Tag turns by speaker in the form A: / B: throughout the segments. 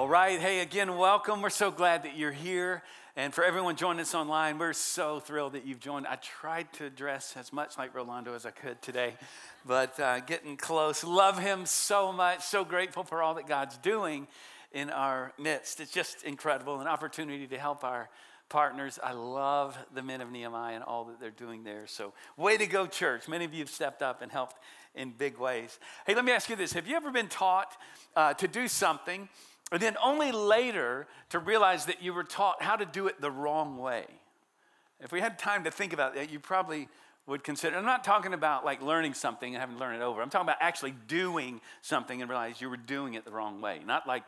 A: All right. Hey, again, welcome. We're so glad that you're here. And for everyone joining us online, we're so thrilled that you've joined. I tried to dress as much like Rolando as I could today, but uh, getting close. Love him so much. So grateful for all that God's doing in our midst. It's just incredible an opportunity to help our partners. I love the men of Nehemiah and all that they're doing there. So, way to go, church. Many of you have stepped up and helped in big ways. Hey, let me ask you this Have you ever been taught uh, to do something? And then only later to realize that you were taught how to do it the wrong way. If we had time to think about that, you probably would consider. I'm not talking about like learning something and having to learn it over. I'm talking about actually doing something and realize you were doing it the wrong way. Not like,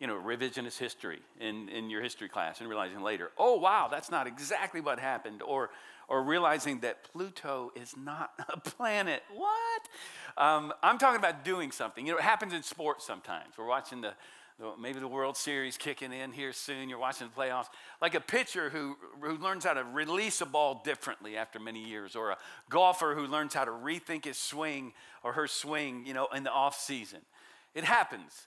A: you know, revisionist history in, in your history class and realizing later, oh, wow, that's not exactly what happened. Or, or realizing that Pluto is not a planet. What? Um, I'm talking about doing something. You know, it happens in sports sometimes. We're watching the maybe the World Series kicking in here soon. You're watching the playoffs. Like a pitcher who, who learns how to release a ball differently after many years, or a golfer who learns how to rethink his swing or her swing, you know, in the off season. It happens.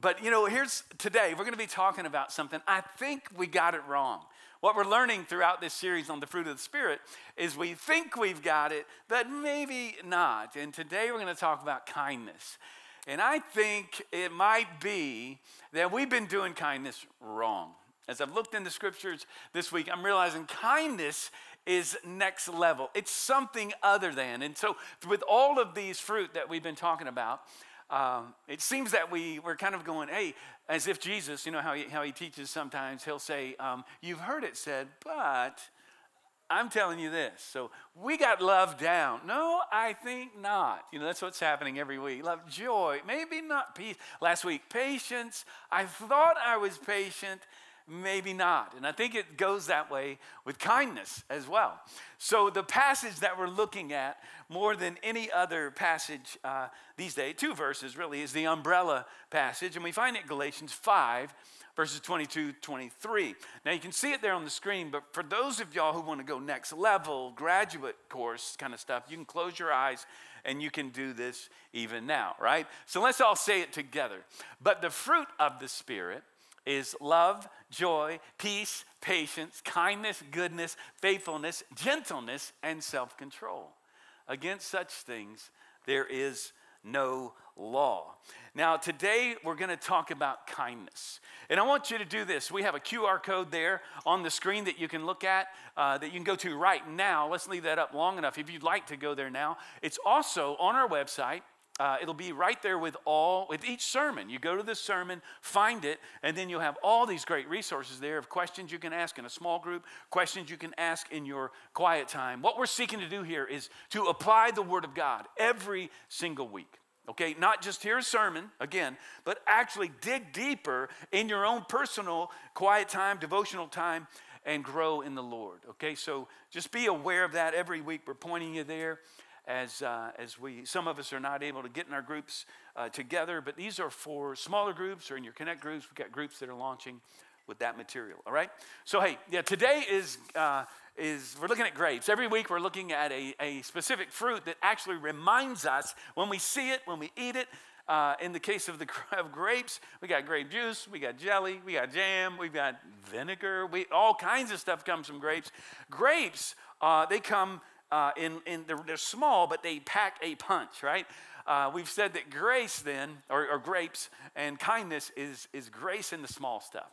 A: But, you know, here's today, we're going to be talking about something. I think we got it wrong. What we're learning throughout this series on the fruit of the Spirit is we think we've got it, but maybe not. And today we're going to talk about kindness. And I think it might be that we've been doing kindness wrong. As I've looked in the scriptures this week, I'm realizing kindness is next level. It's something other than. And so, with all of these fruit that we've been talking about, um, it seems that we, we're kind of going, hey, as if Jesus, you know how he, how he teaches sometimes, he'll say, um, You've heard it said, but I'm telling you this. So we got love down. No, I think not. You know, that's what's happening every week. Love, joy, maybe not peace. Last week, patience. I thought I was patient, maybe not. And I think it goes that way with kindness as well. So the passage that we're looking at, more than any other passage uh, these days, two verses really, is the umbrella passage. And we find it Galatians 5 verses 22 23. Now you can see it there on the screen, but for those of y'all who want to go next level, graduate course kind of stuff, you can close your eyes and you can do this even now, right? So let's all say it together. But the fruit of the Spirit is love, joy, peace, patience, kindness, goodness, faithfulness, gentleness, and self control. Against such things, there is no law. Now, today we're going to talk about kindness. And I want you to do this. We have a QR code there on the screen that you can look at, uh, that you can go to right now. Let's leave that up long enough if you'd like to go there now. It's also on our website. Uh, it'll be right there with all with each sermon you go to the sermon find it and then you'll have all these great resources there of questions you can ask in a small group questions you can ask in your quiet time what we're seeking to do here is to apply the word of god every single week Okay, not just hear a sermon, again, but actually dig deeper in your own personal quiet time, devotional time, and grow in the Lord. Okay, so just be aware of that every week. We're pointing you there as, uh, as we, some of us are not able to get in our groups uh, together, but these are for smaller groups or in your Connect groups. We've got groups that are launching with that material, all right? So, hey, yeah, today is uh, is we're looking at grapes. Every week we're looking at a, a specific fruit that actually reminds us when we see it, when we eat it. Uh, in the case of the of grapes, we got grape juice, we got jelly, we got jam, we've got vinegar. We, all kinds of stuff comes from grapes. Grapes, uh, they come uh, in, in they're, small, but they pack a punch, right? Uh, we've said that grace then, or, or grapes, and kindness is, is grace in the small stuff.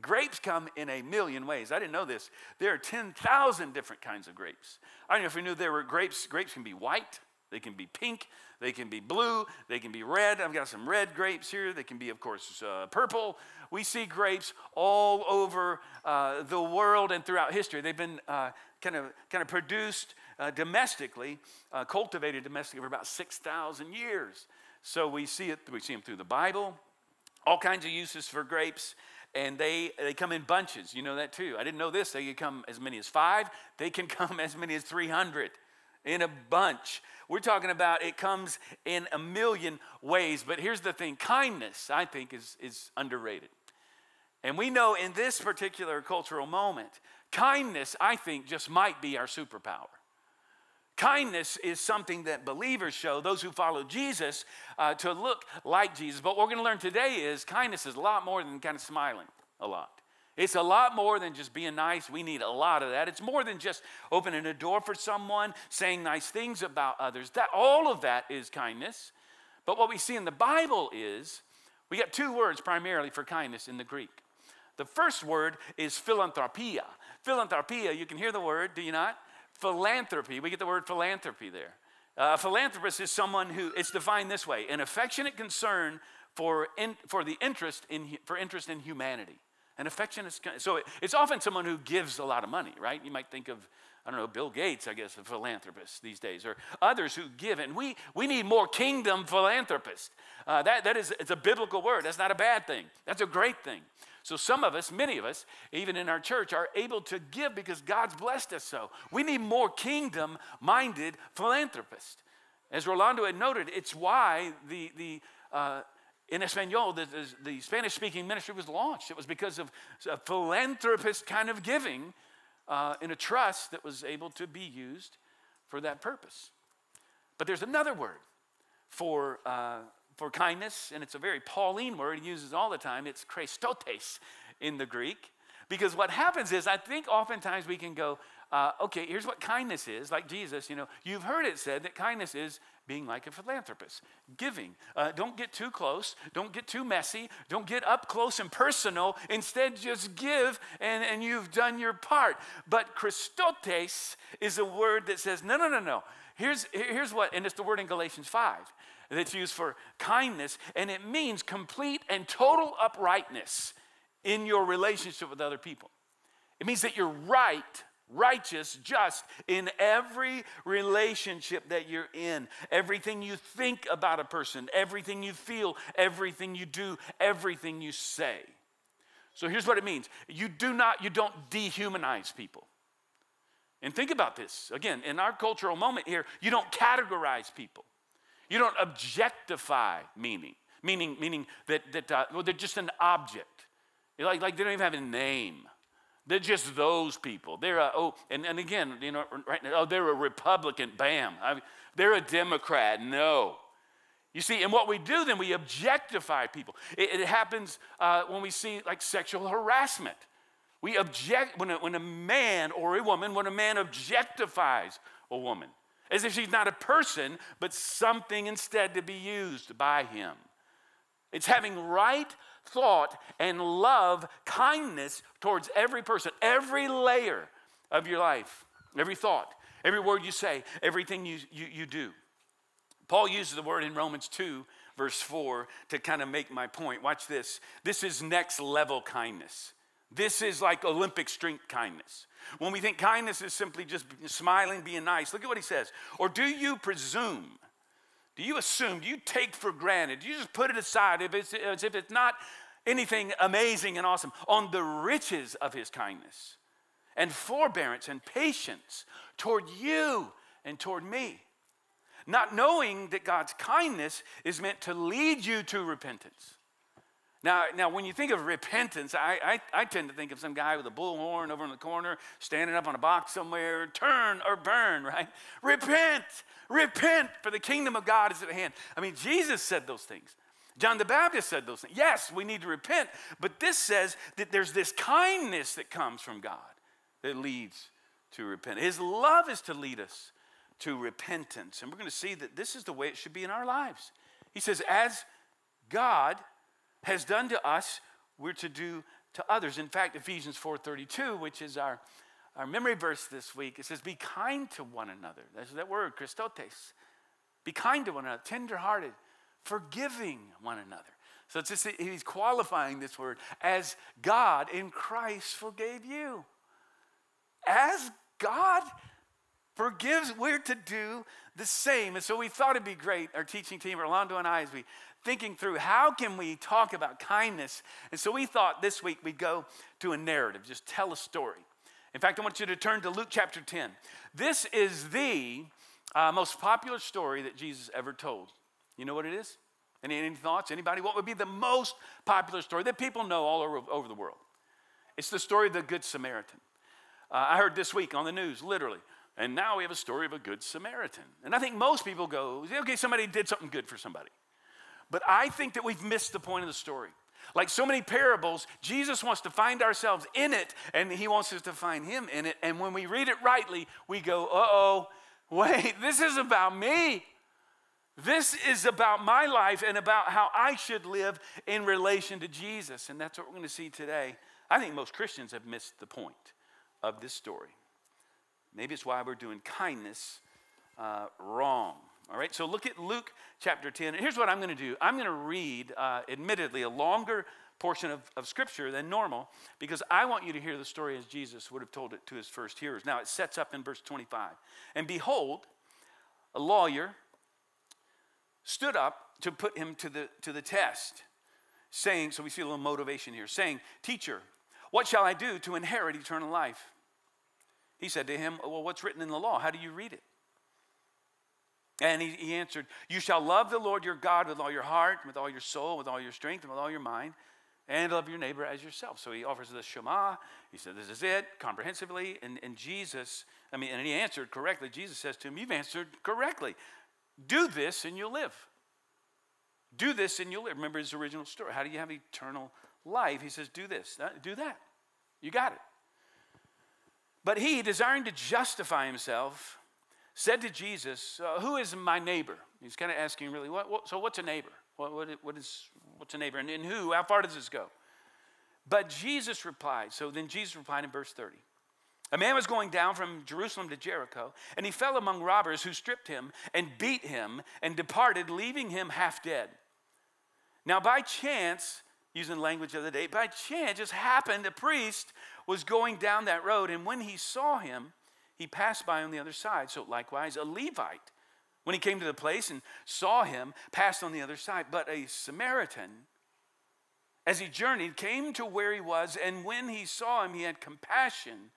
A: Grapes come in a million ways. I didn't know this. There are 10,000 different kinds of grapes. I don't know if you knew there were grapes. Grapes can be white, they can be pink, they can be blue, they can be red. I've got some red grapes here. They can be, of course, uh, purple. We see grapes all over uh, the world and throughout history. They've been uh, kind, of, kind of produced uh, domestically, uh, cultivated domestically for about 6,000 years. So we see it, we see them through the Bible, all kinds of uses for grapes and they, they come in bunches. You know that too. I didn't know this. They can come as many as five, they can come as many as 300 in a bunch. We're talking about it comes in a million ways. But here's the thing kindness, I think, is, is underrated. And we know in this particular cultural moment, kindness, I think, just might be our superpower. Kindness is something that believers show, those who follow Jesus, uh, to look like Jesus. But what we're going to learn today is kindness is a lot more than kind of smiling a lot. It's a lot more than just being nice. We need a lot of that. It's more than just opening a door for someone, saying nice things about others. That all of that is kindness. But what we see in the Bible is we got two words primarily for kindness in the Greek. The first word is philanthropia. Philanthropia, you can hear the word, do you not? Philanthropy. We get the word philanthropy there. Uh, philanthropist is someone who it's defined this way: an affectionate concern for in, for the interest in for interest in humanity. An affectionate so it's often someone who gives a lot of money, right? You might think of I don't know, Bill Gates, I guess, a philanthropist these days, or others who give. And we, we need more kingdom philanthropists. Uh, that, that is, it's a biblical word. That's not a bad thing. That's a great thing. So some of us, many of us, even in our church, are able to give because God's blessed us so. We need more kingdom-minded philanthropists. As Rolando had noted, it's why the, the uh, in Espanol, the, the, the Spanish speaking ministry was launched. It was because of a philanthropist kind of giving uh, in a trust that was able to be used for that purpose. But there's another word for, uh, for kindness, and it's a very Pauline word he uses all the time. It's Christotes in the Greek. Because what happens is, I think oftentimes we can go, uh, okay, here's what kindness is, like Jesus, you know, you've heard it said that kindness is being like a philanthropist, giving. Uh, don't get too close, don't get too messy, don't get up close and personal. Instead, just give and, and you've done your part. But Christotes is a word that says, no, no, no, no. Here's, here's what, and it's the word in Galatians 5 that's used for kindness, and it means complete and total uprightness in your relationship with other people. It means that you're right righteous, just in every relationship that you're in. Everything you think about a person, everything you feel, everything you do, everything you say. So here's what it means you do not, you don't dehumanize people. And think about this again, in our cultural moment here, you don't categorize people. You don't objectify meaning, meaning, meaning that, that uh, well, they're just an object. Like, like they don't even have a name. They're just those people. They're a, oh, and, and again, you know, right now, oh, they're a Republican, bam. I mean, they're a Democrat, no. You see, and what we do then, we objectify people. It, it happens uh, when we see like sexual harassment. We object, when a, when a man or a woman, when a man objectifies a woman, as if she's not a person, but something instead to be used by him. It's having right thought and love, kindness towards every person, every layer of your life, every thought, every word you say, everything you, you, you do. Paul uses the word in Romans 2, verse 4, to kind of make my point. Watch this. This is next level kindness. This is like Olympic strength kindness. When we think kindness is simply just smiling, being nice, look at what he says. Or do you presume do you assume, do you take for granted, do you just put it aside if it's, as if it's not anything amazing and awesome on the riches of his kindness and forbearance and patience toward you and toward me? Not knowing that God's kindness is meant to lead you to repentance. Now, now when you think of repentance, I, I, I, tend to think of some guy with a bullhorn over in the corner, standing up on a box somewhere, turn or burn, right? Repent, repent, for the kingdom of God is at hand. I mean, Jesus said those things. John the Baptist said those things. Yes, we need to repent, but this says that there's this kindness that comes from God that leads to repentance. His love is to lead us to repentance. And we're going to see that this is the way it should be in our lives. He says, as God has done to us, we're to do to others. In fact, Ephesians 4:32, which is our, our memory verse this week, it says, Be kind to one another. That's that word, Christotes. Be kind to one another, tenderhearted, forgiving one another. So it's just he's qualifying this word as God in Christ forgave you. As God forgives, we're to do the same. And so we thought it'd be great, our teaching team, Orlando and I, as we thinking through how can we talk about kindness. And so we thought this week we'd go to a narrative, just tell a story. In fact, I want you to turn to Luke chapter 10. This is the uh, most popular story that Jesus ever told. You know what it is? Any, any thoughts? Anybody? What would be the most popular story that people know all over, over the world? It's the story of the Good Samaritan. Uh, I heard this week on the news, literally, And now we have a story of a good Samaritan. And I think most people go, okay, somebody did something good for somebody. But I think that we've missed the point of the story. Like so many parables, Jesus wants to find ourselves in it, and he wants us to find him in it. And when we read it rightly, we go, uh oh, wait, this is about me. This is about my life and about how I should live in relation to Jesus. And that's what we're going to see today. I think most Christians have missed the point of this story. Maybe it's why we're doing kindness uh, wrong. All right, so look at Luke chapter 10. And here's what I'm going to do I'm going to read, uh, admittedly, a longer portion of, of scripture than normal because I want you to hear the story as Jesus would have told it to his first hearers. Now, it sets up in verse 25. And behold, a lawyer stood up to put him to the, to the test, saying, so we see a little motivation here, saying, Teacher, what shall I do to inherit eternal life? He said to him, Well, what's written in the law? How do you read it? And he, he answered, You shall love the Lord your God with all your heart, with all your soul, with all your strength, and with all your mind, and love your neighbor as yourself. So he offers the Shema. He said, This is it, comprehensively. And, and Jesus, I mean, and he answered correctly. Jesus says to him, You've answered correctly. Do this and you'll live. Do this and you'll live. Remember his original story. How do you have eternal life? He says, Do this, do that. You got it. But he, desiring to justify himself, said to Jesus, uh, Who is my neighbor? He's kind of asking, really, what, what, so what's a neighbor? What, what, what is, what's a neighbor? And, and who? How far does this go? But Jesus replied, so then Jesus replied in verse 30. A man was going down from Jerusalem to Jericho, and he fell among robbers who stripped him and beat him and departed, leaving him half dead. Now, by chance, using language of the day, by chance, just happened a priest was going down that road, and when he saw him, he passed by on the other side. So, likewise, a Levite, when he came to the place and saw him, passed on the other side. But a Samaritan, as he journeyed, came to where he was, and when he saw him, he had compassion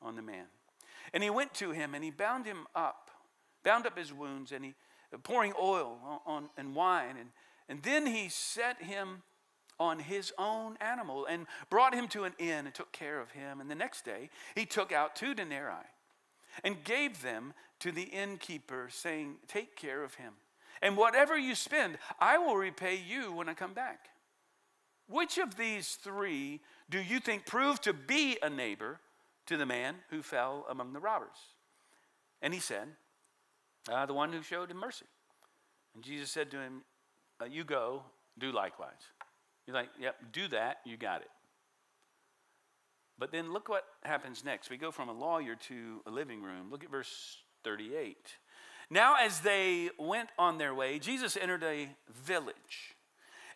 A: on the man. And he went to him and he bound him up, bound up his wounds, and he pouring oil on, and wine. And, and then he set him on his own animal and brought him to an inn and took care of him. And the next day he took out two denarii and gave them to the innkeeper, saying, Take care of him. And whatever you spend, I will repay you when I come back. Which of these three do you think proved to be a neighbor to the man who fell among the robbers. And he said, uh, The one who showed him mercy. And Jesus said to him, uh, You go, do likewise. You're like, Yep, do that, you got it. But then look what happens next. We go from a lawyer to a living room. Look at verse 38. Now, as they went on their way, Jesus entered a village,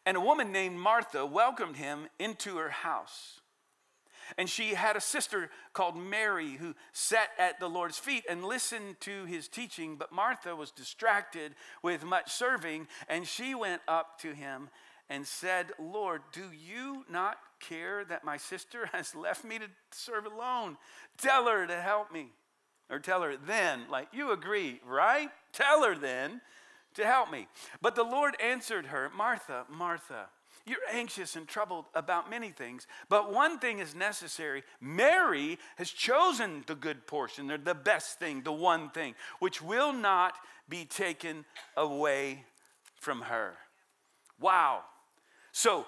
A: and a woman named Martha welcomed him into her house. And she had a sister called Mary who sat at the Lord's feet and listened to his teaching. But Martha was distracted with much serving, and she went up to him and said, Lord, do you not care that my sister has left me to serve alone? Tell her to help me. Or tell her then, like you agree, right? Tell her then to help me. But the Lord answered her, Martha, Martha. You're anxious and troubled about many things, but one thing is necessary. Mary has chosen the good portion, the best thing, the one thing, which will not be taken away from her. Wow. So,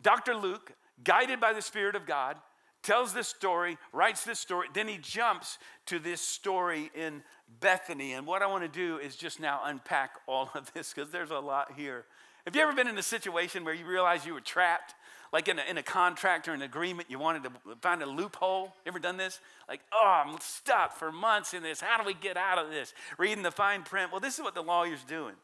A: Dr. Luke, guided by the Spirit of God, tells this story, writes this story, then he jumps to this story in Bethany. And what I want to do is just now unpack all of this because there's a lot here. Have you ever been in a situation where you realize you were trapped? Like in a, in a contract or an agreement, you wanted to find a loophole. Ever done this? Like, oh, I'm stuck for months in this. How do we get out of this? Reading the fine print. Well, this is what the lawyer's doing.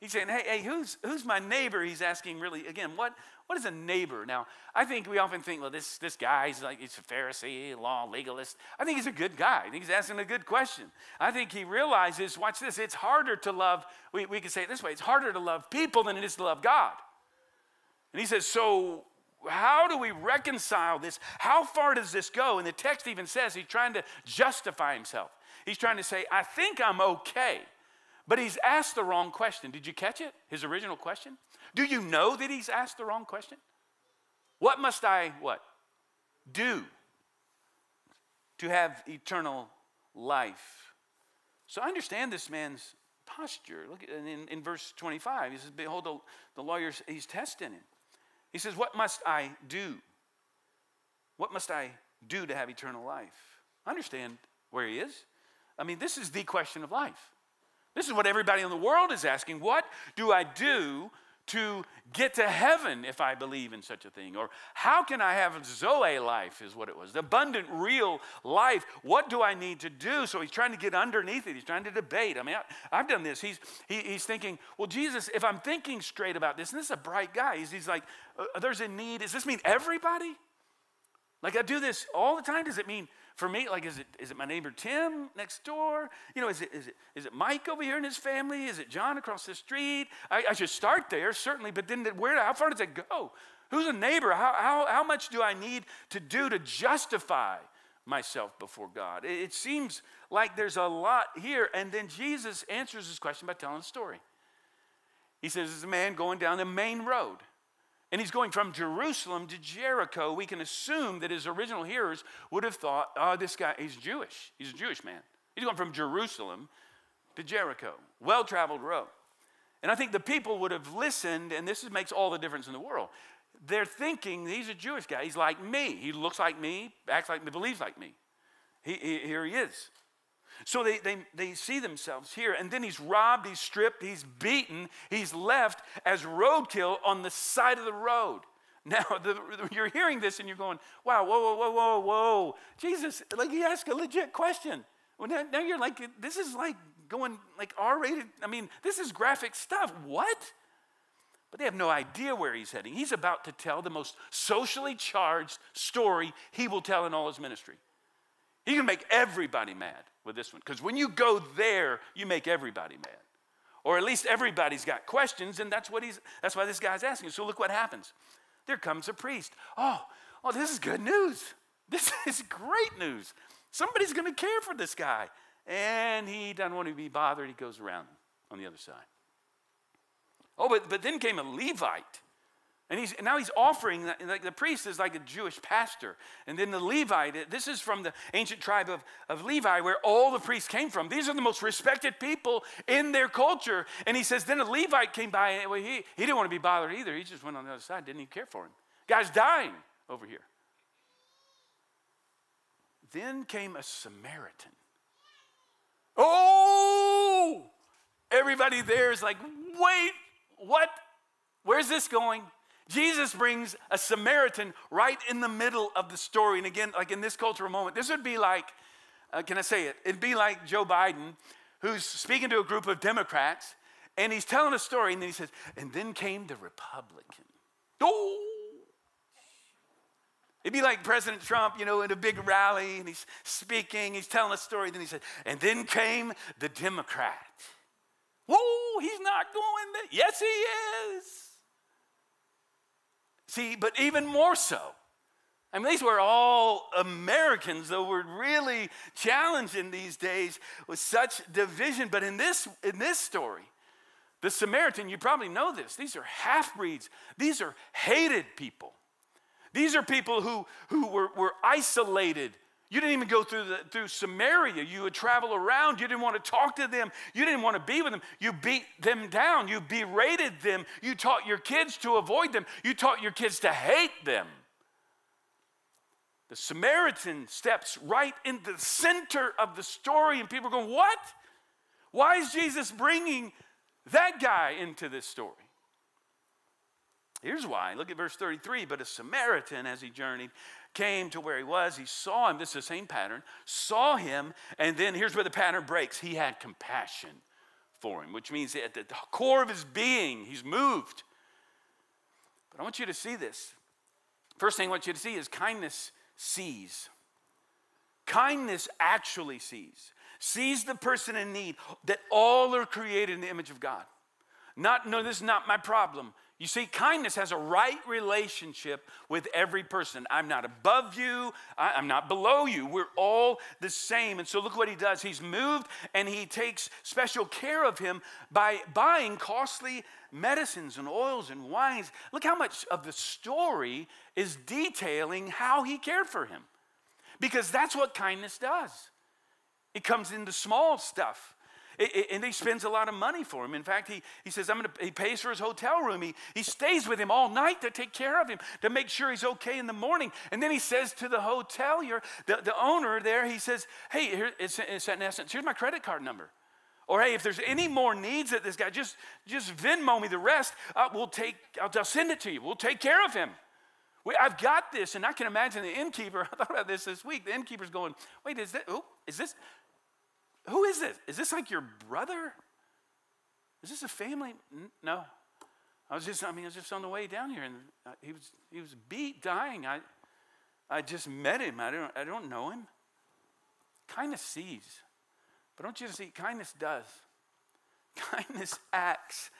A: He's saying, hey, hey, who's, who's my neighbor? He's asking really, again, what, what is a neighbor? Now, I think we often think, well, this, this guy, he's like, he's a Pharisee, law, legalist. I think he's a good guy. I think he's asking a good question. I think he realizes, watch this, it's harder to love, we, we can say it this way, it's harder to love people than it is to love God. And he says, so how do we reconcile this? How far does this go? And the text even says he's trying to justify himself. He's trying to say, I think I'm okay. But he's asked the wrong question. Did you catch it? His original question? Do you know that he's asked the wrong question? What must I what? Do to have eternal life. So I understand this man's posture. Look at, in, in verse 25, he says, Behold, the, the lawyer, he's testing him. He says, What must I do? What must I do to have eternal life? Understand where he is. I mean, this is the question of life. This is what everybody in the world is asking. What do I do to get to heaven if I believe in such a thing? Or how can I have a Zoe life, is what it was, the abundant, real life. What do I need to do? So he's trying to get underneath it. He's trying to debate. I mean, I, have done this. He's, he, he's thinking, well, Jesus, if I'm thinking straight about this, and this is a bright guy, he's, he's like, uh, there's a need. Does this mean everybody? Like I do this all the time. Does it mean for me, like, is it, is it my neighbor Tim next door? You know, is it, is, it, is it Mike over here and his family? Is it John across the street? I, I should start there, certainly, but then where, how far does it go? Who's a neighbor? How, how, how much do I need to do to justify myself before God? It, it seems like there's a lot here. And then Jesus answers this question by telling a story. He says, There's a man going down the main road. And he's going from Jerusalem to Jericho. We can assume that his original hearers would have thought, oh, this guy, he's Jewish. He's a Jewish man. He's going from Jerusalem to Jericho, well traveled road. And I think the people would have listened, and this makes all the difference in the world. They're thinking he's a Jewish guy. He's like me. He looks like me, acts like me, believes like me. He, he, here he is. So they, they, they see themselves here. And then he's robbed, he's stripped, he's beaten, he's left as roadkill on the side of the road. Now, the, you're hearing this and you're going, wow, whoa, whoa, whoa, whoa, whoa. Jesus, like he asked a legit question. Well, now, now you're like, this is like going like R rated. I mean, this is graphic stuff. What? But they have no idea where he's heading. He's about to tell the most socially charged story he will tell in all his ministry. He can make everybody mad with this one. Because when you go there, you make everybody mad. Or at least everybody's got questions, and that's what he's that's why this guy's asking. So look what happens. There comes a priest. Oh, oh, this is good news. This is great news. Somebody's going to care for this guy. And he doesn't want to be bothered. He goes around on the other side. Oh, but, but then came a Levite. And he's, now he's offering, like the priest is like a Jewish pastor. And then the Levite, this is from the ancient tribe of, of Levi where all the priests came from. These are the most respected people in their culture. And he says, then a Levite came by, and he, he didn't want to be bothered either. He just went on the other side, didn't even care for him. Guy's dying over here. Then came a Samaritan. Oh! Everybody there is like, wait, what? Where's this going? Jesus brings a Samaritan right in the middle of the story. And again, like in this cultural moment, this would be like, uh, can I say it? It'd be like Joe Biden, who's speaking to a group of Democrats, and he's telling a story, and then he says, and then came the Republican. Oh! It'd be like President Trump, you know, in a big rally, and he's speaking, he's telling a story, then he said, and then came the Democrat. Whoa, he's not going there. Yes, he is. See, but even more so. I mean, these were all Americans, though we're really challenged in these days with such division. But in this, in this story, the Samaritan, you probably know this, these are half breeds, these are hated people. These are people who, who were, were isolated you didn't even go through, the, through Samaria. You would travel around. You didn't want to talk to them. You didn't want to be with them. You beat them down. You berated them. You taught your kids to avoid them. You taught your kids to hate them. The Samaritan steps right in the center of the story, and people are going, What? Why is Jesus bringing that guy into this story? Here's why. Look at verse 33. But a Samaritan, as he journeyed, came to where he was. He saw him. This is the same pattern. Saw him. And then here's where the pattern breaks. He had compassion for him, which means at the core of his being, he's moved. But I want you to see this. First thing I want you to see is kindness sees. Kindness actually sees. Sees the person in need, that all are created in the image of God. Not, no, this is not my problem. You see, kindness has a right relationship with every person. I'm not above you, I'm not below you. We're all the same. And so look what he does. He's moved and he takes special care of him by buying costly medicines and oils and wines. Look how much of the story is detailing how he cared for him. Because that's what kindness does. It comes into small stuff. And he spends a lot of money for him. In fact, he, he says, I'm gonna, he pays for his hotel room. He, he stays with him all night to take care of him, to make sure he's okay in the morning. And then he says to the hotelier, the, the owner there, he says, Hey, here, it's, it's in essence, here's my credit card number. Or hey, if there's any more needs that this guy, just, just Venmo me the rest. Uh, we'll take, I'll, I'll send it to you. We'll take care of him. We, I've got this, and I can imagine the innkeeper. I thought about this this week. The innkeeper's going, "Wait, is that? Oh, is this? Who is this? Is this like your brother? Is this a family? No. I was just, I mean, I was just on the way down here, and uh, he was, he was beat, dying. I, I just met him. I don't, I don't know him. Kindness sees, but don't you see? Kindness does. Kindness acts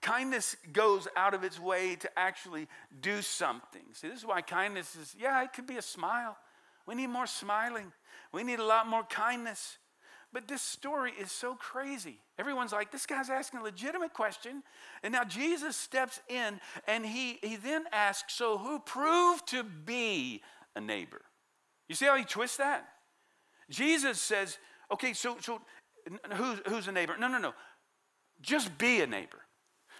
A: Kindness goes out of its way to actually do something. See, this is why kindness is, yeah, it could be a smile. We need more smiling. We need a lot more kindness. But this story is so crazy. Everyone's like, this guy's asking a legitimate question. And now Jesus steps in and he, he then asks, so who proved to be a neighbor? You see how he twists that? Jesus says, okay, so, so who's, who's a neighbor? No, no, no. Just be a neighbor.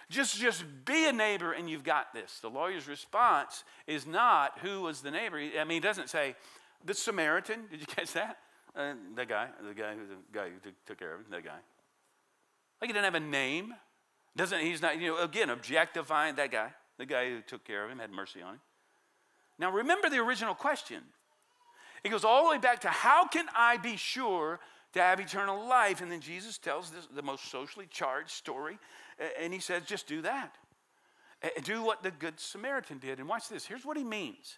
A: Just, just be a neighbor and you've got this. The lawyer's response is not who was the neighbor. I mean, he doesn't say, the Samaritan. Did you catch that? Uh, the guy, the guy who the guy who took, took care of him, that guy. Like he didn't have a name. Doesn't he's not, you know, again, objectifying that guy, the guy who took care of him, had mercy on him. Now remember the original question. It goes all the way back to how can I be sure to have eternal life? And then Jesus tells this, the most socially charged story and he says, just do that. Do what the Good Samaritan did. And watch this. Here's what he means.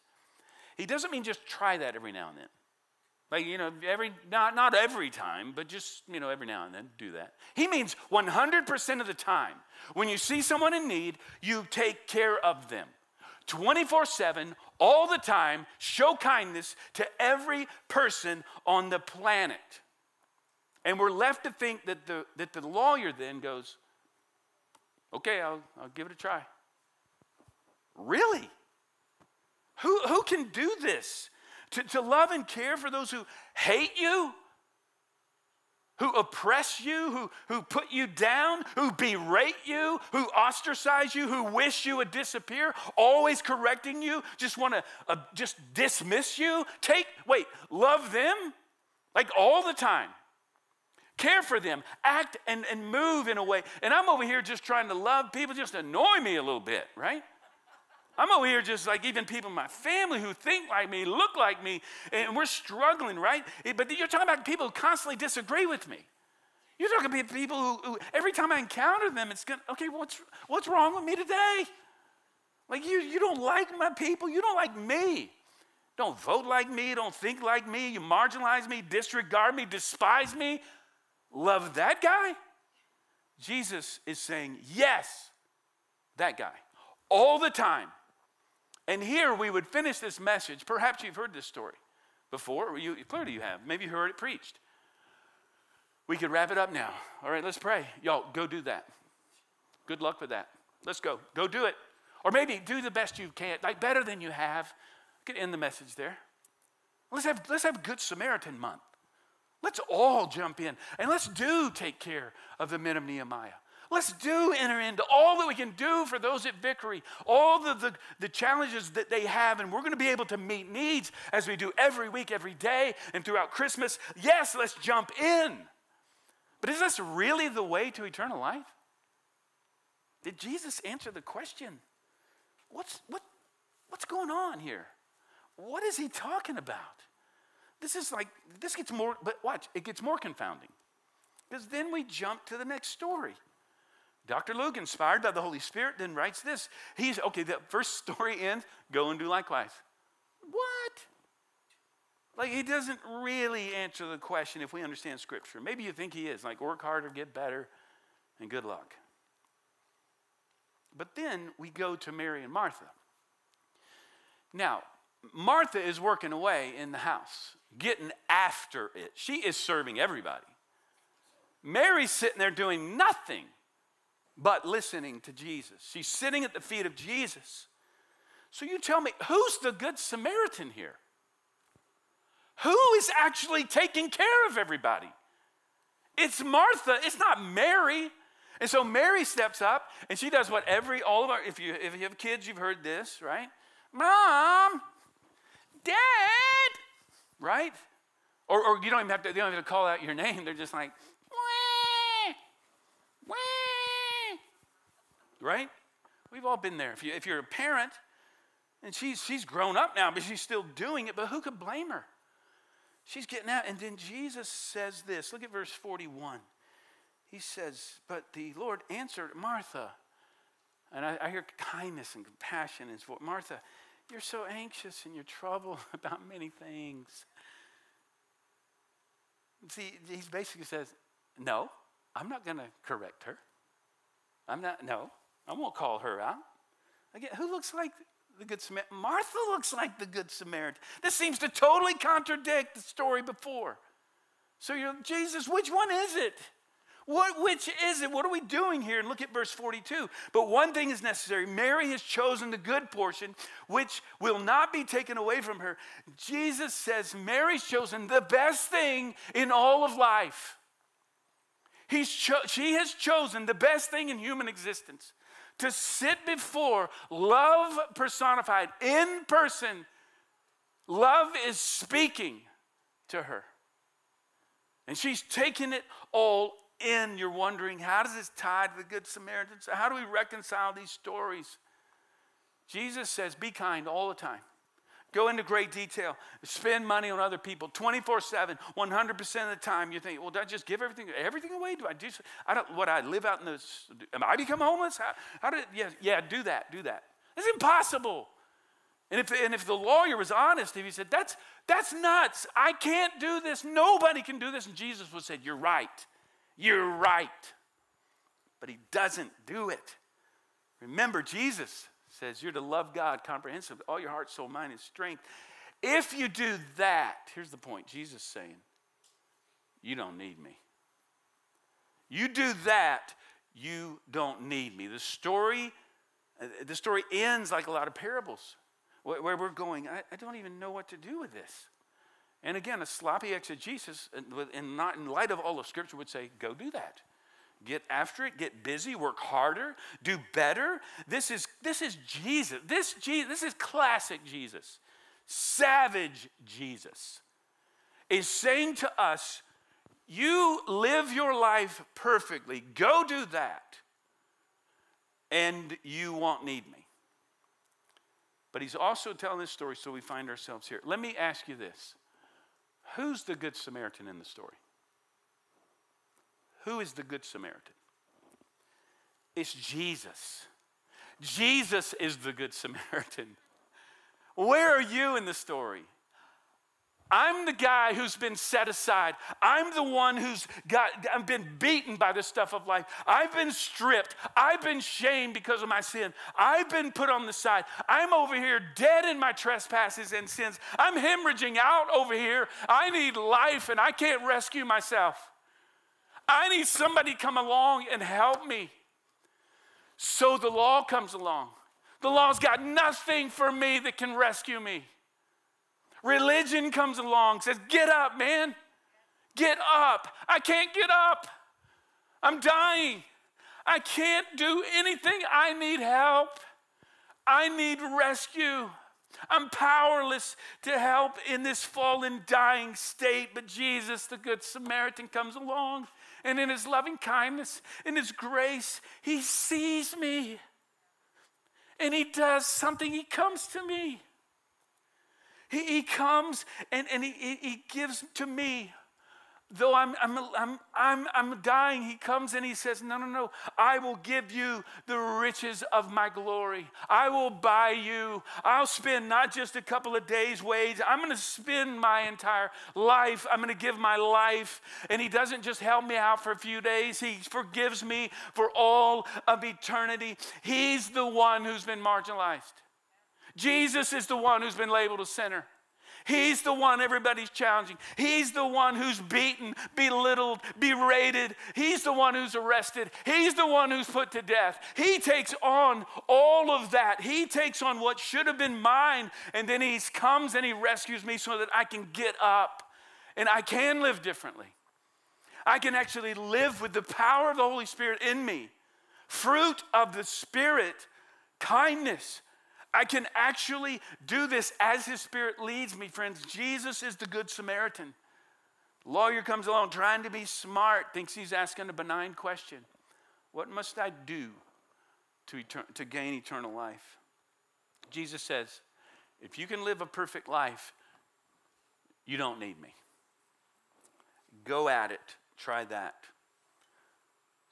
A: He doesn't mean just try that every now and then. Like, you know, every, not, not every time, but just, you know, every now and then do that. He means 100% of the time. When you see someone in need, you take care of them. 24 7, all the time, show kindness to every person on the planet. And we're left to think that the, that the lawyer then goes, Okay, I'll, I'll give it a try. Really? Who, who can do this? To, to love and care for those who hate you, who oppress you, who, who put you down, who berate you, who ostracize you, who wish you would disappear, always correcting you, just want to uh, just dismiss you. Take, wait, love them like all the time care for them, act and, and move in a way. And I'm over here just trying to love people, just annoy me a little bit, right? I'm over here just like even people in my family who think like me, look like me, and we're struggling, right? Eh, but you're talking about people who constantly disagree with me. You're talking about people who, who every time I encounter them, it's going, okay, what's, what's wrong with me today? Like you, you don't like my people, you don't like me. Don't vote like me, don't think like me, you marginalize me, disregard me, despise me love that guy? Jesus is saying, yes, that guy, all the time. And here we would finish this message. Perhaps you've heard this story before. You, clearly you have. Maybe you heard it preached. We could wrap it up now. All right, let's pray. Y'all, go do that. Good luck with that. Let's go. Go do it. Or maybe do the best you can, like better than you have. Get end the message there. Let's have, let's have Good Samaritan month. Let's all jump in and let's do take care of the men of Nehemiah. Let's do enter into all that we can do for those at Victory, all the, the, the, challenges that they have, and we're going to be able to meet needs as we do every week, every day, and throughout Christmas. Yes, let's jump in. But is this really the way to eternal life? Did Jesus answer the question? What's, what, what's going on here? What is he talking about? This is like, this gets more, but watch, it gets more confounding. Because then we jump to the next story. Dr. Luke, inspired by the Holy Spirit, then writes this. He's, okay, the first story ends, go and do likewise. What? Like, he doesn't really answer the question if we understand Scripture. Maybe you think he is, like, work harder, get better, and good luck. But then we go to Mary and Martha. Now, Martha is working away in the house getting after it. She is serving everybody. Mary's sitting there doing nothing but listening to Jesus. She's sitting at the feet of Jesus. So you tell me, who's the good Samaritan here? Who is actually taking care of everybody? It's Martha, it's not Mary. And so Mary steps up and she does what every, all of our, if you, if you have kids, you've heard this, right? Mom, Dad, right? Or, or you don't even have to, they don't even have to call out your name. They're just like, wah, wah. Right? We've all been there. If, you, if you're a parent, and she's, she's grown up now, but she's still doing it, but who could blame her? She's getting out. And then Jesus says this. Look at verse 41. He says, But the Lord answered Martha. And I, I hear kindness and compassion in his voice. Martha, you're so anxious and you're troubled about many things. See, he basically says, No, I'm not going to correct her. I'm not, no, I won't call her out. Again, who looks like the Good Samaritan? Martha looks like the Good Samaritan. This seems to totally contradict the story before. So you're, Jesus, which one is it? What, which is it? What are we doing here? And look at verse 42. But one thing is necessary Mary has chosen the good portion, which will not be taken away from her. Jesus says Mary's chosen the best thing in all of life. He's she has chosen the best thing in human existence to sit before love personified in person. Love is speaking to her. And she's taking it all in. You're wondering, how does this tie to the Good Samaritans? How do we reconcile these stories? Jesus says, be kind all the time. Go into great detail. Spend money on other people 24 7, 100% of the time. You think, well, do I just give everything everything away? Do I do I don't, what, I live out in the, am I become homeless? How, how did, yeah, yeah, do that, do that. It's impossible. And if, and if the lawyer was honest, if he said, that's, that's nuts, I can't do this, nobody can do this, and Jesus would say, You're right, you're right. But he doesn't do it. Remember, Jesus says you're to love God comprehensively, all your heart, soul, mind, and strength. If you do that, here's the point Jesus saying, you don't need me. You do that, you don't need me. The story, uh, the story ends like a lot of parables where we're going, I, I don't even know what to do with this. And again, a sloppy exegesis, and not in light of all of Scripture, would say, go do that. Get after it, get busy, work harder, do better. This is, this is Jesus. This, Jesus. this is classic Jesus. Savage Jesus is saying to us, You live your life perfectly. Go do that, and you won't need me. But he's also telling this story so we find ourselves here. Let me ask you this Who's the Good Samaritan in the story? Who is the Good Samaritan? It's Jesus. Jesus is the Good Samaritan. Where are you in the story? I'm the guy who's been set aside. I'm the one who's got I've been beaten by the stuff of life. I've been stripped. I've been shamed because of my sin. I've been put on the side. I'm over here dead in my trespasses and sins. I'm hemorrhaging out over here. I need life and I can't rescue myself. I need somebody come along and help me. So the law comes along. The law's got nothing for me that can rescue me. Religion comes along, says, Get up, man. Get up. I can't get up. I'm dying. I can't do anything. I need help. I need rescue. I'm powerless to help in this fallen, dying state. But Jesus, the Good Samaritan, comes along and in his loving kindness, in his grace, he sees me. And he does something, he comes to me. He, he comes and, and he, he gives to me though I'm, I'm, I'm, I'm, I'm dying, he comes and he says, No, no, no, I will give you the riches of my glory. I will buy you. I'll spend not just a couple of days' wage, I'm going to spend my entire life. I'm going to give my life. And he doesn't just help me out for a few days, he forgives me for all of eternity. He's the one who's been marginalized. Jesus is the one who's been labeled a sinner. He's the one everybody's challenging. He's the one who's beaten, belittled, berated. He's the one who's arrested. He's the one who's put to death. He takes on all of that. He takes on what should have been mine, and then he comes and he rescues me so that I can get up and I can live differently. I can actually live with the power of the Holy Spirit in me. Fruit of the Spirit, kindness. I can actually do this as His Spirit leads me, friends. Jesus is the Good Samaritan. Lawyer comes along trying to be smart, thinks he's asking a benign question What must I do to, to gain eternal life? Jesus says, If you can live a perfect life, you don't need me. Go at it. Try that.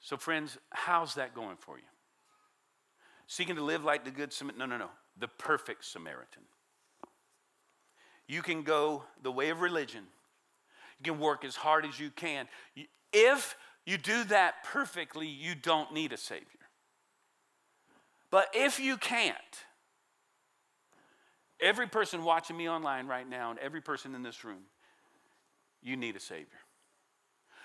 A: So, friends, how's that going for you? Seeking to live like the good Samaritan? No, no, no. The perfect Samaritan. You can go the way of religion. You can work as hard as you can. If you do that perfectly, you don't need a Savior. But if you can't, every person watching me online right now and every person in this room, you need a Savior.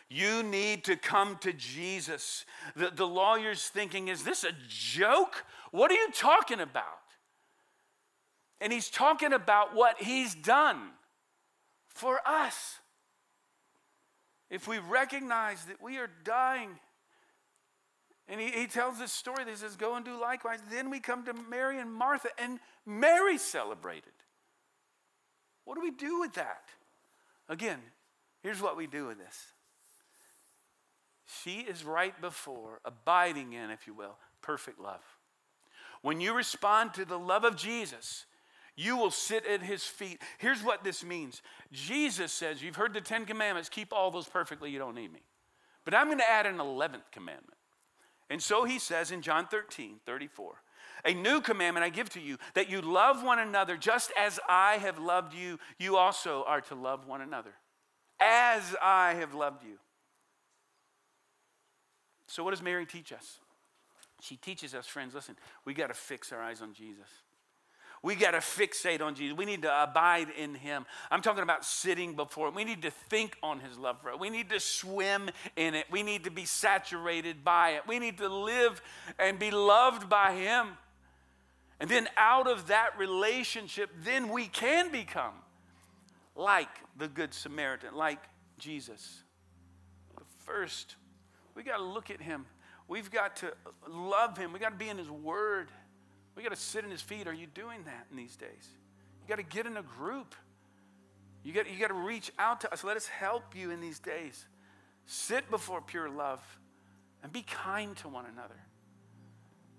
A: You need to come to Jesus. The, the lawyer's thinking, is this a joke? What are you talking about? And he's talking about what he's done for us. If we recognize that we are dying, and he, he tells this story that says, Go and do likewise, then we come to Mary and Martha, and Mary celebrated. What do we do with that? Again, here's what we do with this she is right before, abiding in, if you will, perfect love. When you respond to the love of Jesus, you will sit at his feet. Here's what this means Jesus says, You've heard the Ten Commandments, keep all those perfectly, you don't need me. But I'm going to add an 11th commandment. And so he says in John 13, 34, a new commandment I give to you, that you love one another just as I have loved you, you also are to love one another. As I have loved you. So, what does Mary teach us? She teaches us, friends, listen, we got to fix our eyes on Jesus. We got to fixate on Jesus. We need to abide in Him. I'm talking about sitting before Him. We need to think on His love for us. We need to swim in it. We need to be saturated by it. We need to live and be loved by Him. And then out of that relationship, then we can become like the Good Samaritan, like Jesus. But first, we got to look at him. We've got to love him. We got to be in his word. We got to sit in his feet. Are you doing that in these days? You got to get in a group. You got, you got to reach out to us. Let us help you in these days. Sit before pure love and be kind to one another.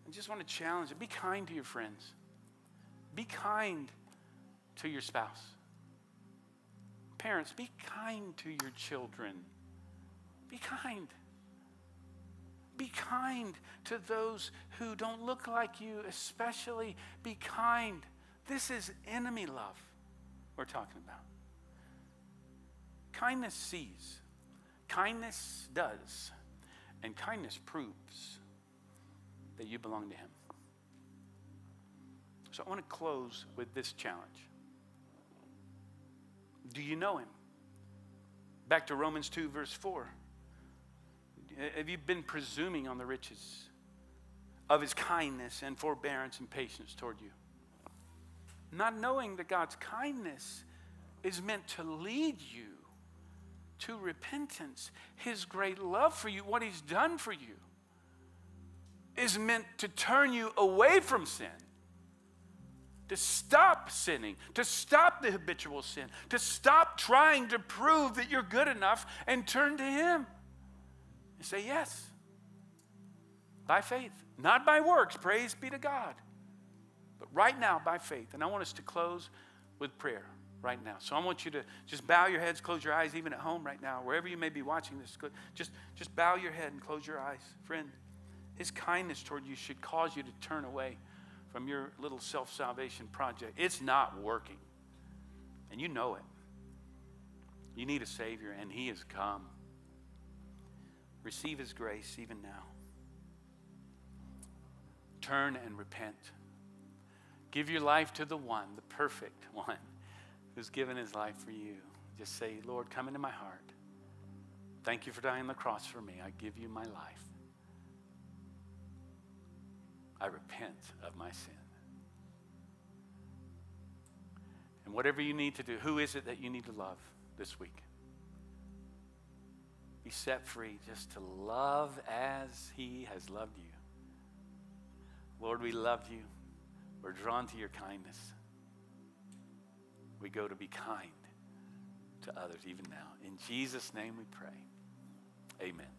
A: I just want to challenge it. Be kind to your friends. Be kind to your spouse. Parents, be kind to your children. Be kind. Be kind to those who don't look like you, especially be kind. This is enemy love we're talking about. Kindness sees, kindness does, and kindness proves that you belong to Him. So I want to close with this challenge. Do you know Him? Back to Romans 2, verse 4. Uh, have you been presuming on the riches of his kindness and forbearance and patience toward you? Not knowing that God's kindness is meant to lead you to repentance. His great love for you, what he's done for you, is meant to turn you away from sin to stop sinning, to stop the habitual sin, to stop trying to prove that you're good enough and turn to Him. You say yes. By faith, not by works. Praise be to God. But right now, by faith. And I want us to close with prayer right now. So I want you to just bow your heads, close your eyes, even at home right now, wherever you may be watching this. Just, just bow your head and close your eyes. Friend, His kindness toward you should cause you to turn away from your little self salvation project. It's not working. And you know it. You need a Savior, and He has come. Receive His grace even now. Turn and repent. Give your life to the one, the perfect one, who's given his life for you. Just say, Lord, come into my heart. Thank you for dying on the cross for me. I give you my life. I repent of my sin. And whatever you need to do, who is it that you need to love this week? Be set free just to love as He has loved you. Lord, we love you. We're drawn to your kindness. We go to be kind to others even now. In Jesus' name we pray. Amen.